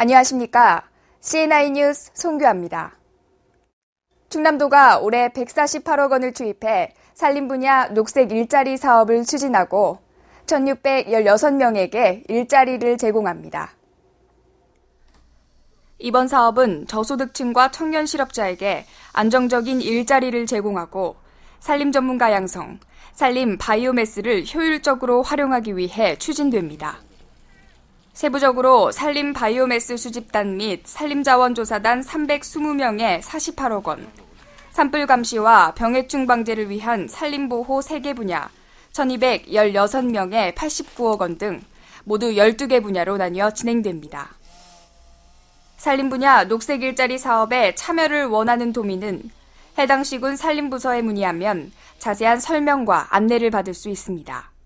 안녕하십니까. CNI 뉴스 송규아입니다. 충남도가 올해 148억 원을 투입해 산림 분야 녹색 일자리 사업을 추진하고 1616명에게 일자리를 제공합니다. 이번 사업은 저소득층과 청년 실업자에게 안정적인 일자리를 제공하고 산림 전문가 양성, 산림 바이오매스를 효율적으로 활용하기 위해 추진됩니다. 세부적으로 산림 바이오매스 수집단 및 산림자원조사단 320명에 48억 원, 산불 감시와 병해충 방제를 위한 산림보호 3개 분야 1216명에 89억 원 등 모두 12개 분야로 나뉘어 진행됩니다. 산림 분야 녹색 일자리 사업에 참여를 원하는 도민은 해당 시군 산림부서에 문의하면 자세한 설명과 안내를 받을 수 있습니다.